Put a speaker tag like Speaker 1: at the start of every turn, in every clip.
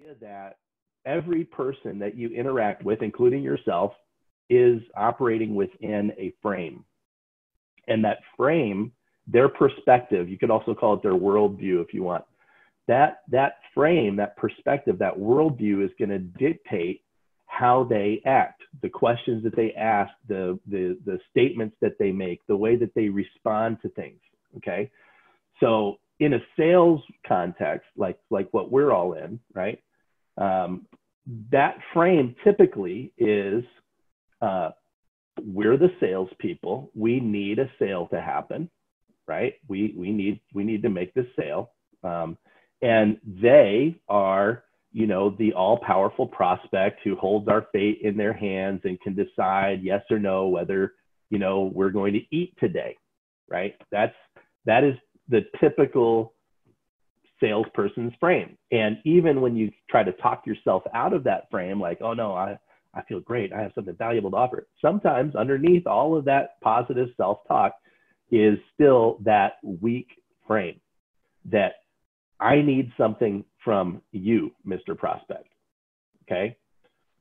Speaker 1: idea that every person that you interact with, including yourself, is operating within a frame. And that frame, their perspective, you could also call it their worldview if you want. That, that frame, that perspective, that worldview is going to dictate how they act, the questions that they ask, the, the, the statements that they make, the way that they respond to things. Okay. So in a sales context, like, like what we're all in, right? Um, that frame typically is uh, we're the salespeople. We need a sale to happen, right? We we need we need to make this sale, um, and they are you know the all powerful prospect who holds our fate in their hands and can decide yes or no whether you know we're going to eat today, right? That's that is the typical salesperson's frame. And even when you try to talk yourself out of that frame, like, oh no, I, I feel great. I have something valuable to offer. Sometimes underneath all of that positive self talk is still that weak frame that I need something from you, Mr. Prospect. Okay.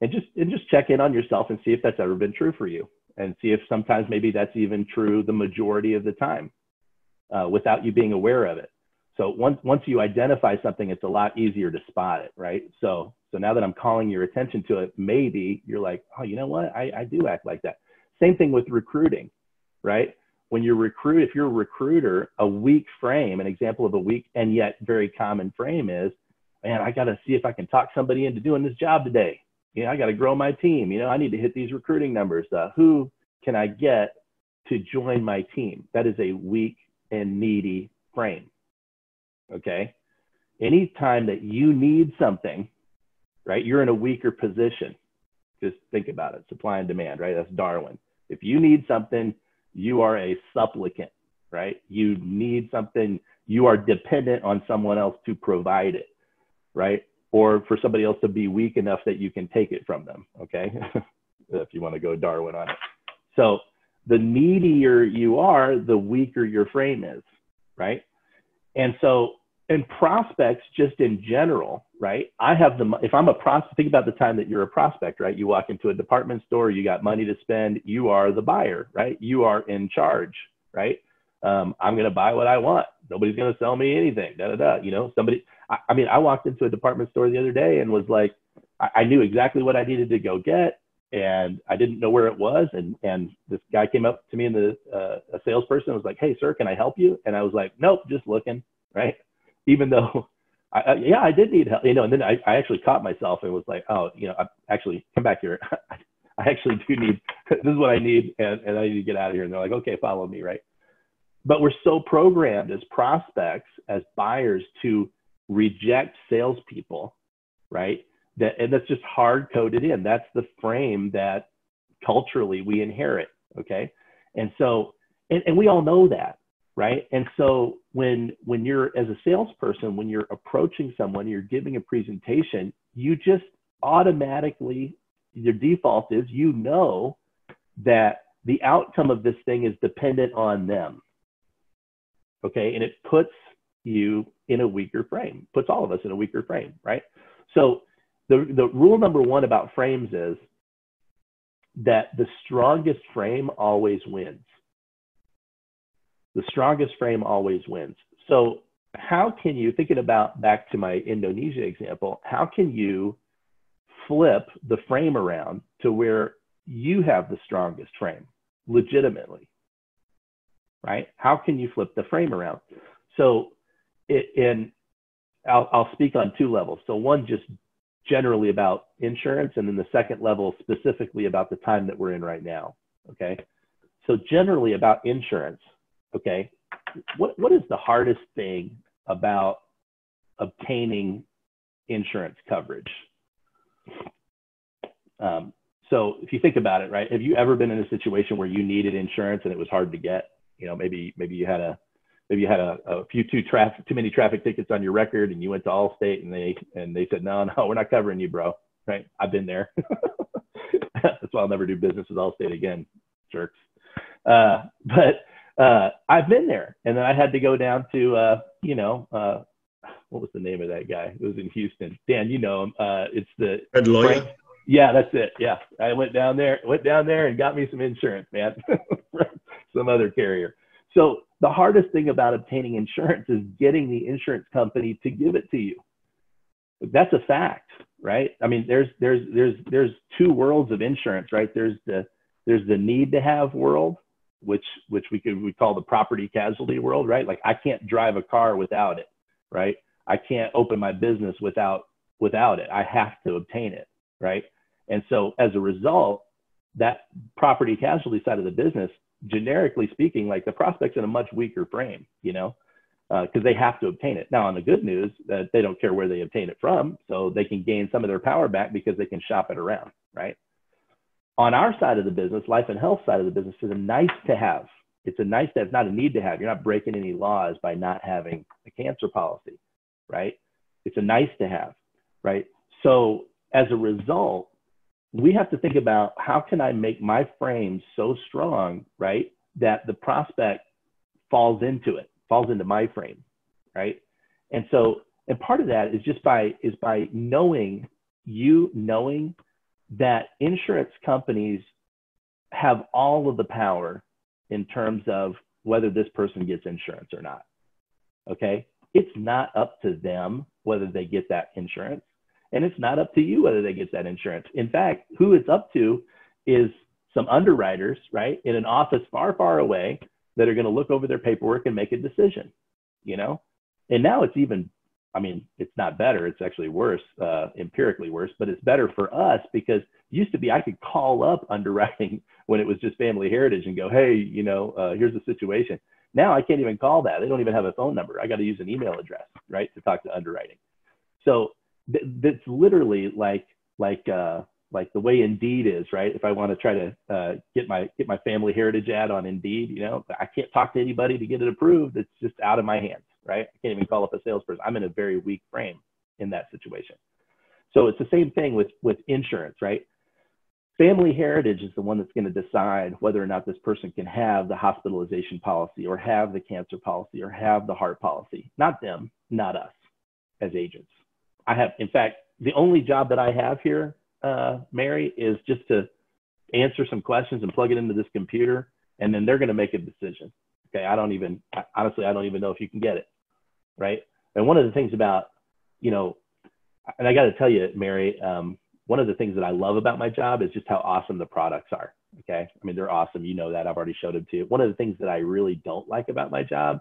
Speaker 1: And just, and just check in on yourself and see if that's ever been true for you and see if sometimes maybe that's even true the majority of the time uh, without you being aware of it. So once once you identify something, it's a lot easier to spot it, right? So so now that I'm calling your attention to it, maybe you're like, oh, you know what? I, I do act like that. Same thing with recruiting, right? When you recruit, if you're a recruiter, a weak frame, an example of a weak and yet very common frame is, man, I got to see if I can talk somebody into doing this job today. You know, I got to grow my team. You know, I need to hit these recruiting numbers. Uh, who can I get to join my team? That is a weak and needy frame okay? Anytime that you need something, right, you're in a weaker position. Just think about it supply and demand, right? That's Darwin. If you need something, you are a supplicant, right? You need something, you are dependent on someone else to provide it, right? Or for somebody else to be weak enough that you can take it from them, okay? if you want to go Darwin on it. So the needier you are, the weaker your frame is, right? And so and prospects just in general, right? I have the, if I'm a prospect, think about the time that you're a prospect, right? You walk into a department store, you got money to spend, you are the buyer, right? You are in charge, right? Um, I'm going to buy what I want. Nobody's going to sell me anything, da da da. You know, somebody, I, I, mean, I walked into a department store the other day and was like, I, I knew exactly what I needed to go get and I didn't know where it was. And, and this guy came up to me and the, uh, a salesperson was like, Hey, sir, can I help you? And I was like, Nope, just looking, right? Even though I, I, yeah, I did need help, you know, and then I, I actually caught myself and was like, oh, you know, I actually come back here. I actually do need, this is what I need and, and I need to get out of here. And they're like, okay, follow me. Right. But we're so programmed as prospects, as buyers to reject salespeople, right? That, and that's just hard coded in. That's the frame that culturally we inherit. Okay. And so, and, and we all know that right? And so when when you're as a salesperson when you're approaching someone you're giving a presentation you just automatically your default is you know that the outcome of this thing is dependent on them okay? And it puts you in a weaker frame puts all of us in a weaker frame right? So the the rule number one about frames is that the strongest frame always wins the strongest frame always wins. So how can you, thinking about back to my Indonesia example, how can you flip the frame around to where you have the strongest frame legitimately? Right? How can you flip the frame around? So, it, in I'll, I'll speak on two levels. So, one just generally about insurance, and then the second level specifically about the time that we're in right now. Okay. So, generally about insurance, okay, what, what is the hardest thing about obtaining insurance coverage? Um, so if you think about it, right, have you ever been in a situation where you needed insurance and it was hard to get? You know, maybe maybe you had a maybe you had a, a few too traffic too many traffic tickets on your record and you went to Allstate and they and they said no no we're not covering you bro right I've been there that's why I'll never do business with Allstate again jerks uh, but uh, I've been there, and then I had to go down to uh, you know uh, what was the name of that guy? It was in Houston. Dan, you know him. Uh, it's the
Speaker 2: Ed Lawyer.
Speaker 1: Frank- yeah, that's it. Yeah, I went down there, went down there, and got me some insurance, man, some other carrier. So the hardest thing about obtaining insurance is getting the insurance company to give it to you. That's a fact, right? I mean, there's there's there's there's two worlds of insurance, right? There's the there's the need to have world, which which we could we call the property casualty world, right? Like I can't drive a car without it, right? I can't open my business without without it. I have to obtain it, right? And so as a result, that property casualty side of the business, generically speaking, like the prospect's in a much weaker frame, you know, because uh, they have to obtain it. Now, on the good news, that uh, they don't care where they obtain it from, so they can gain some of their power back because they can shop it around, right? On our side of the business, life and health side of the business is a nice to have. It's a nice to have, not a need to have. You're not breaking any laws by not having a cancer policy, right? It's a nice to have, right? So as a result, we have to think about how can I make my frame so strong, right, that the prospect falls into it, falls into my frame, right? And so, and part of that is just by is by knowing you knowing that insurance companies have all of the power in terms of whether this person gets insurance or not. Okay? It's not up to them whether they get that insurance. And it's not up to you whether they get that insurance. In fact, who it's up to is some underwriters, right, in an office far, far away that are going to look over their paperwork and make a decision, you know? And now it's even, I mean, it's not better. It's actually worse, uh, empirically worse, but it's better for us because used to be I could call up underwriting when it was just family heritage and go, hey, you know, uh, here's the situation. Now I can't even call that. They don't even have a phone number. I got to use an email address, right, to talk to underwriting. So that's literally like like uh, like the way Indeed is, right? If I want to try to uh, get my get my family heritage ad on Indeed, you know, I can't talk to anybody to get it approved. It's just out of my hands, right? I can't even call up a salesperson. I'm in a very weak frame in that situation. So it's the same thing with with insurance, right? Family heritage is the one that's going to decide whether or not this person can have the hospitalization policy or have the cancer policy or have the heart policy. Not them, not us as agents. I have, in fact, the only job that I have here, uh, Mary, is just to answer some questions and plug it into this computer, and then they're going to make a decision. Okay, I don't even, honestly, I don't even know if you can get it, right? And one of the things about, you know, and I got to tell you, Mary, um, one of the things that I love about my job is just how awesome the products are. Okay, I mean they're awesome. You know that I've already showed them to you. One of the things that I really don't like about my job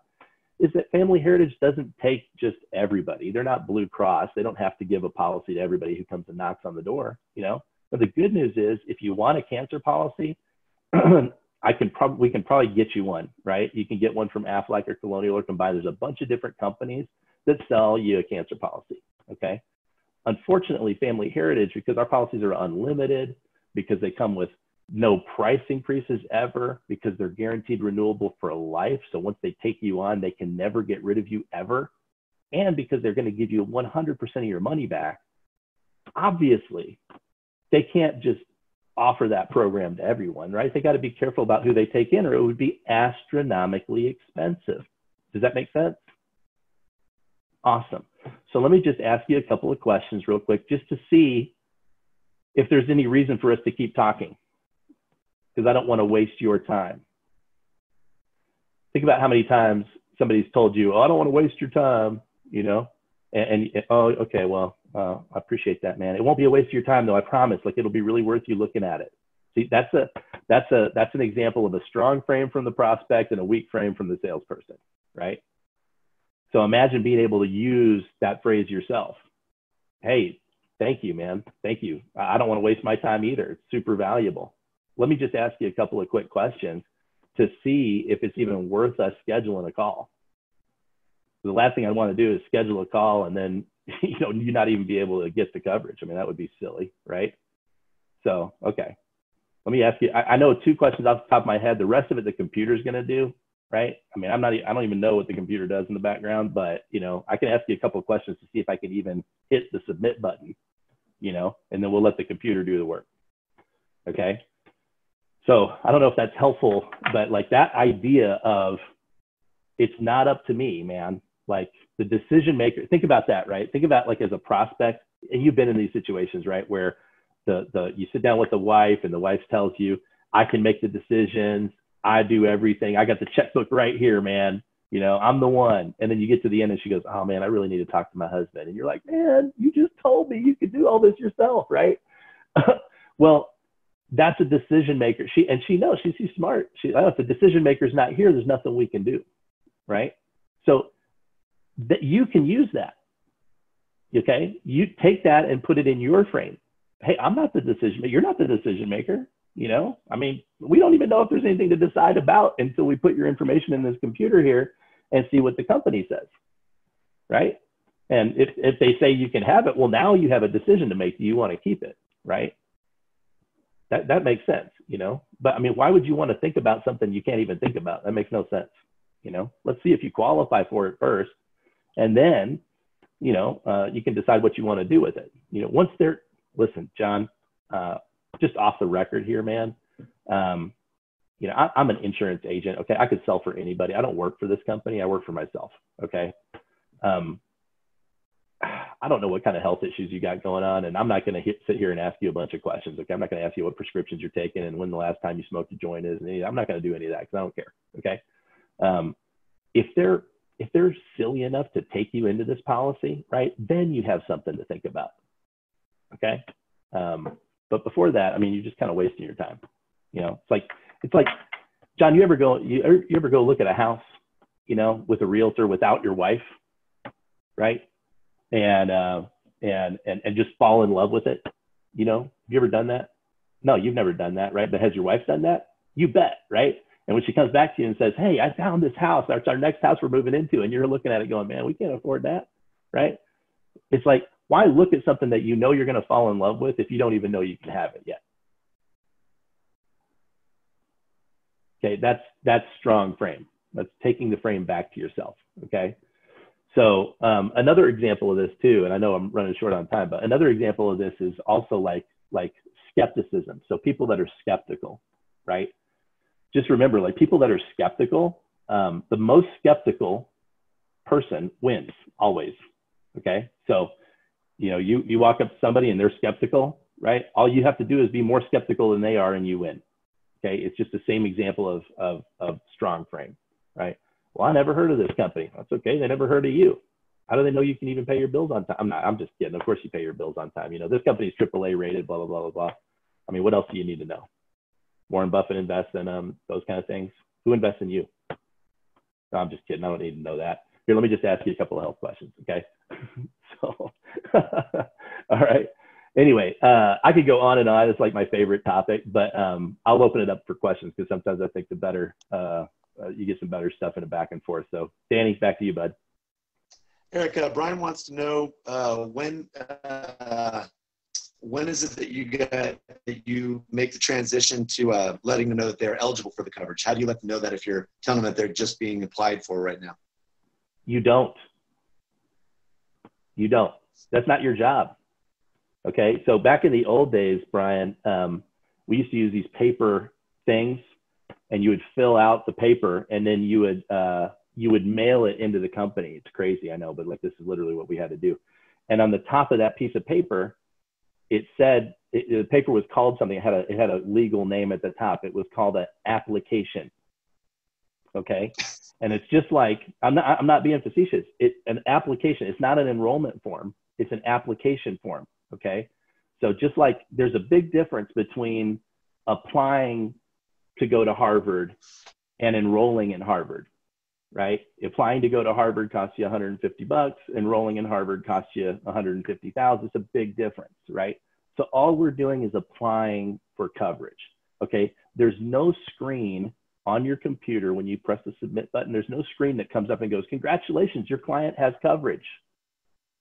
Speaker 1: is that Family Heritage doesn't take just everybody. They're not Blue Cross. They don't have to give a policy to everybody who comes and knocks on the door, you know. But the good news is if you want a cancer policy, I can probably we can probably get you one, right? You can get one from Aflac or Colonial or Combined. There's a bunch of different companies that sell you a cancer policy. Okay. Unfortunately, Family Heritage, because our policies are unlimited, because they come with no price increases ever because they're guaranteed renewable for life. So once they take you on, they can never get rid of you ever. And because they're going to give you 100% of your money back, obviously, they can't just offer that program to everyone, right? They got to be careful about who they take in, or it would be astronomically expensive. Does that make sense? Awesome. So let me just ask you a couple of questions real quick just to see if there's any reason for us to keep talking because I don't want to waste your time. Think about how many times somebody's told you, "Oh, I don't want to waste your time," you know, and, and oh, okay, well, uh, I appreciate that, man. It won't be a waste of your time, though. I promise. Like it'll be really worth you looking at it. See, that's a that's a that's an example of a strong frame from the prospect and a weak frame from the salesperson, right? So imagine being able to use that phrase yourself. Hey, thank you, man. Thank you. I don't want to waste my time either. It's super valuable let me just ask you a couple of quick questions to see if it's even worth us scheduling a call. The last thing I want to do is schedule a call and then you know you not even be able to get the coverage. I mean that would be silly, right? So okay, let me ask you. I, I know two questions off the top of my head. The rest of it the computer's going to do, right? I mean I'm not. I don't even know what the computer does in the background, but you know I can ask you a couple questions to see if I can even hit the submit button, you know, and then we'll let the computer do the work. Okay. So I don't know if that's helpful, but like that idea of it's not up to me, man. Like the decision maker. Think about that, right? Think about like as a prospect, and you've been in these situations, right, where the the you sit down with the wife, and the wife tells you, "I can make the decisions. I do everything. I got the checkbook right here, man. You know, I'm the one." And then you get to the end, and she goes, "Oh man, I really need to talk to my husband." And you're like, "Man, you just told me you could do all this yourself, right?" well, that's a decision maker. She and she knows she's, she's smart. She, oh, if the decision maker's not here, there's nothing we can do, right? So that you can use that. Okay, you take that and put it in your frame. Hey, I'm not the decision maker. You're not the decision maker. You know, I mean, we don't even know if there's anything to decide about until we put your information in this computer here and see what the company says, right? And if if they say you can have it, well, now you have a decision to make. Do you want to keep it, right? That that makes sense, you know. But I mean, why would you want to think about something you can't even think about? That makes no sense, you know. Let's see if you qualify for it first and then you know uh, you can decide what you want to do with it you know once they're listen john uh, just off the record here man um, you know I, i'm an insurance agent okay i could sell for anybody i don't work for this company i work for myself okay um, I don't know what kind of health issues you got going on, and I'm not going to sit here and ask you a bunch of questions. Okay, I'm not going to ask you what prescriptions you're taking and when the last time you smoked a joint is. And I'm not going to do any of that because I don't care. Okay, um, if they're if they're silly enough to take you into this policy, right, then you have something to think about. Okay. Um, but before that, I mean, you're just kind of wasting your time. You know, it's like, it's like, John, you ever go, you, you ever go look at a house, you know, with a realtor without your wife, right? And, uh, and, and, and just fall in love with it. You know, have you ever done that? No, you've never done that, right? But has your wife done that? You bet, right? And when she comes back to you and says, Hey, I found this house. That's our next house we're moving into. And you're looking at it going, Man, we can't afford that. Right. It's like, why look at something that you know you're going to fall in love with if you don't even know you can have it yet? Okay. That's, that's strong frame. That's taking the frame back to yourself. Okay. So um, another example of this too, and I know I'm running short on time, but another example of this is also like like skepticism. So people that are skeptical, right? Just remember, like people that are skeptical, um, the most skeptical person wins always. Okay, so you know, you you walk up to somebody and they're skeptical, right? All you have to do is be more skeptical than they are, and you win. Okay, it's just the same example of of, of strong frame, right? Well, I never heard of this company. That's okay. They never heard of you. How do they know you can even pay your bills on time? I'm not. I'm just kidding. Of course, you pay your bills on time. You know, this company's AAA rated. Blah blah blah blah blah. I mean, what else do you need to know? Warren Buffett invests in um, those kind of things. Who invests in you? No, I'm just kidding. I don't need to know that. Here, let me just ask you a couple of health questions, okay? so, all right. Anyway, uh, I could go on and on. It's like my favorite topic, but um, I'll open it up for questions because sometimes I think the better uh, uh, you get some better stuff in a back and forth. So, Danny, back to you, bud.
Speaker 2: Eric, uh, Brian wants to know uh, when when is it that you get that you make the transition to uh, letting them know that they're eligible for the coverage? How do you let them know that if you're telling them that they're just being applied for right now?
Speaker 1: You don't. You don't. That's not your job. Okay. So back in the old days, Brian, um, we used to use these paper things, and you would fill out the paper, and then you would uh, you would mail it into the company. It's crazy, I know, but like this is literally what we had to do. And on the top of that piece of paper, it said it, the paper was called something. It had a it had a legal name at the top. It was called an application. Okay, and it's just like I'm not I'm not being facetious. It's an application. It's not an enrollment form. It's an application form. Okay, so just like there's a big difference between applying to go to Harvard and enrolling in Harvard, right? Applying to go to Harvard costs you 150 bucks. Enrolling in Harvard costs you 150,000. It's a big difference, right? So all we're doing is applying for coverage. Okay. There's no screen on your computer when you press the submit button. There's no screen that comes up and goes, congratulations, your client has coverage.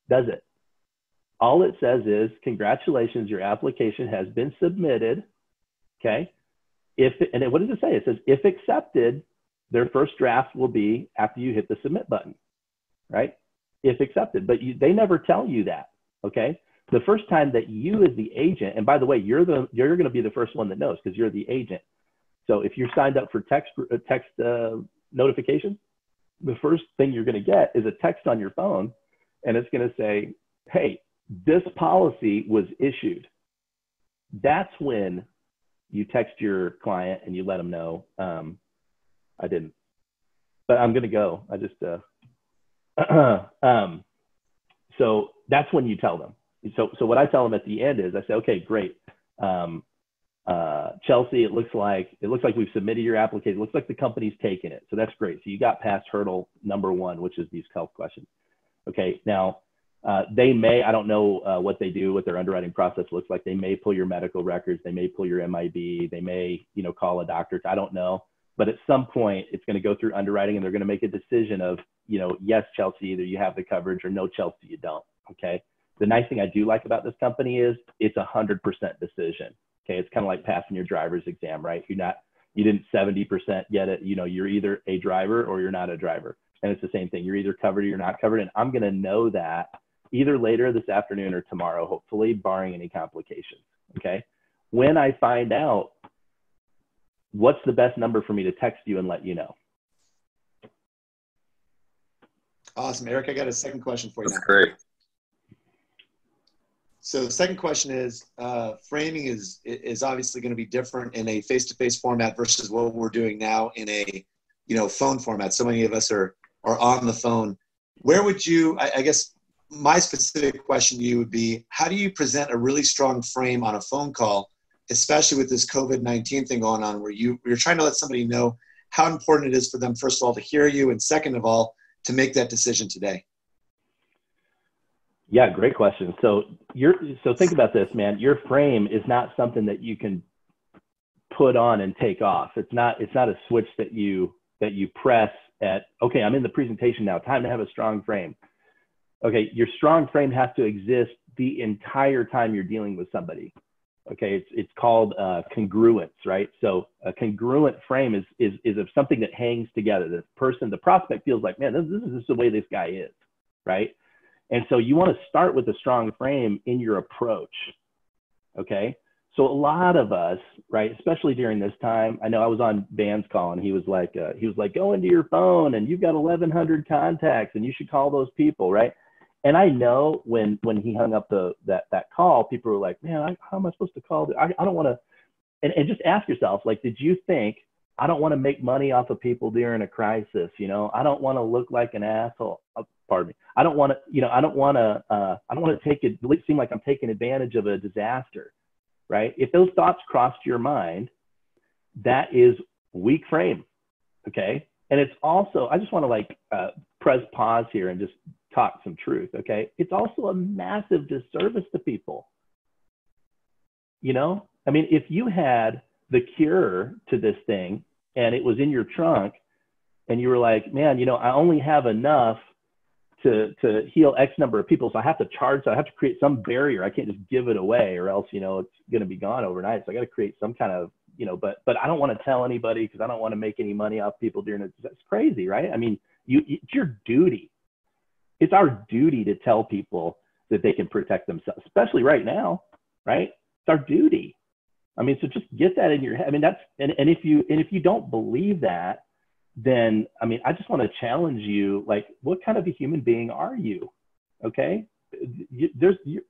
Speaker 1: Does it? All it says is, congratulations, your application has been submitted. Okay. If, and what does it say? It says, if accepted, their first draft will be after you hit the submit button, right? If accepted, but you, they never tell you that, okay? The first time that you as the agent, and by the way, you're the you're going to be the first one that knows because you're the agent. So if you're signed up for text uh, text uh, the first thing you're going to get is a text on your phone and it's going to say, hey, this policy was issued. That's when you text your client and you let them know. Um, I didn't, but I'm going to go. I just, uh, um, so that's when you tell them. So, so what I tell them at the end is I say, okay, great. Um, uh, Chelsea, it looks like it looks like we've submitted your application. It looks like the company's taken it, so that's great. So you got past hurdle number one, which is these health questions. Okay, now uh, they may I don't know uh, what they do, what their underwriting process looks like. They may pull your medical records, they may pull your MIB, they may you know call a doctor. I don't know, but at some point it's going to go through underwriting, and they're going to make a decision of you know yes, Chelsea, either you have the coverage or no, Chelsea, you don't. Okay. The nice thing I do like about this company is it's a hundred percent decision Okay, it's kind of like passing your driver's exam, right? You're not, you didn't 70% get it. You know, you're either a driver or you're not a driver. And it's the same thing. You're either covered or you're not covered. And I'm going to know that either later this afternoon or tomorrow, hopefully, barring any complications. Okay. When I find out, what's the best number for me to text you and let you know?
Speaker 2: Awesome. Eric, I got a second question for you.
Speaker 3: That's now. great.
Speaker 2: So the second question is, uh, framing is is obviously going to be different in a face-to-face format versus what we're doing now in a, you know, phone format. So many of us are are on the phone. Where would you? I, I guess my specific question to you would be, how do you present a really strong frame on a phone call, especially with this COVID nineteen thing going on, where you you're trying to let somebody know how important it is for them, first of all, to hear you, and second of all, to make that decision today.
Speaker 1: Yeah, great question. So you're so think about this, man. Your frame is not something that you can put on and take off. It's not it's not a switch that you that you press at okay, I'm in the presentation now. Time to have a strong frame. Okay, your strong frame has to exist the entire time you're dealing with somebody. Okay, it's it's called uh, congruence, right? So a congruent frame is is is of something that hangs together. The person, the prospect feels like, man, this, this is the way this guy is, right? And so you want to start with a strong frame in your approach. Okay. So a lot of us, right, especially during this time, I know I was on Van's call and he was like, uh, he was like, go into your phone and you've got 1100 contacts and you should call those people. Right. And I know when, when he hung up the, that, that call, people were like, man, I, how am I supposed to call? I, I don't want to, and, and just ask yourself, like, did you think I don't want to make money off of people during a crisis. You know, I don't want to look like an asshole. Uh, pardon me. I don't want to, you know, I don't want to, uh, I don't want to take it, seem like I'm taking advantage of a disaster, right? If those thoughts crossed your mind, that is weak frame. Okay. And it's also, I just want to like uh, press pause here and just talk some truth. Okay. It's also a massive disservice to people. You know, I mean, if you had the cure to this thing and it was in your trunk and you were like, man, you know, I only have enough to to heal X number of people, so I have to charge. So I have to create some barrier. I can't just give it away, or else you know it's going to be gone overnight. So I got to create some kind of you know. But but I don't want to tell anybody because I don't want to make any money off people during it. That's crazy, right? I mean, you it's your duty. It's our duty to tell people that they can protect themselves, especially right now, right? It's our duty. I mean, so just get that in your head. I mean, that's and, and if you and if you don't believe that, then I mean, I just want to challenge you. Like, what kind of a human being are you? Okay, you, there's you,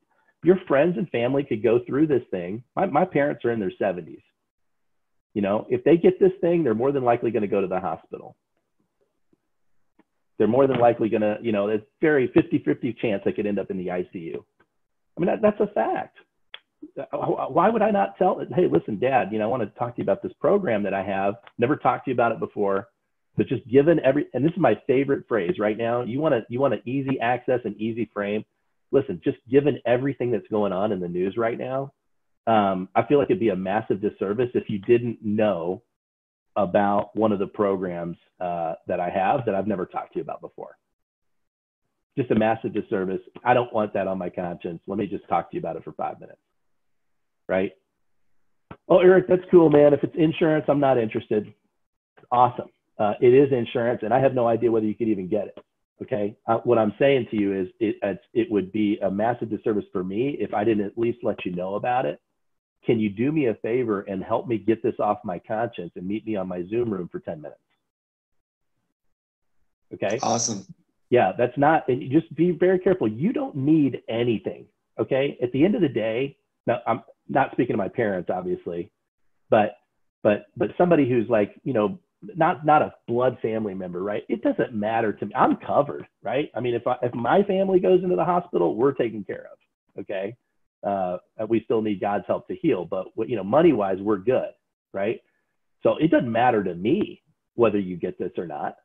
Speaker 1: your friends and family could go through this thing. My my parents are in their 70s. You know, if they get this thing, they're more than likely going to go to the hospital. They're more than likely going to, you know, there's very 50 50 chance they could end up in the ICU. I mean, that, that's a fact why would I not tell? Hey, listen, Dad, you know, I want to talk to you about this program that I have. Never talked to you about it before, but just given every, and this is my favorite phrase right now. You want to, you want an easy access and easy frame. Listen, just given everything that's going on in the news right now, um, I feel like it'd be a massive disservice if you didn't know about one of the programs uh, that I have that I've never talked to you about before. Just a massive disservice. I don't want that on my conscience. Let me just talk to you about it for five minutes right? Oh, Eric, that's cool, man. If it's insurance, I'm not interested. Awesome. Uh, it is insurance, and I have no idea whether you could even get it. Okay. Uh, what I'm saying to you is it, it would be a massive disservice for me if I didn't at least let you know about it. Can you do me a favor and help me get this off my conscience and meet me on my Zoom room for 10 minutes? Okay.
Speaker 2: Awesome.
Speaker 1: Yeah, that's not, and you just be very careful. You don't need anything. Okay. At the end of the day, now I'm not speaking to my parents, obviously, but, but, but somebody who's like, you know, not, not a blood family member, right? It doesn't matter to me. I'm covered, right? I mean, if I, if my family goes into the hospital, we're taken care of. Okay. Uh, we still need God's help to heal, but you know, money wise, we're good, right? So it doesn't matter to me whether you get this or not.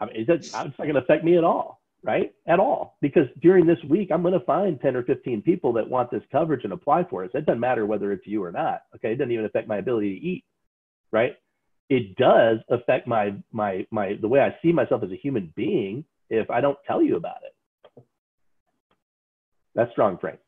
Speaker 1: I mean, it doesn't, it's not going to affect me at all, right? At all. Because during this week, I'm going to find 10 or 15 people that want this coverage and apply for it. So it doesn't matter whether it's you or not. Okay. It doesn't even affect my ability to eat, right? It does affect my, my, my, the way I see myself as a human being if I don't tell you about it. That's strong, Frank.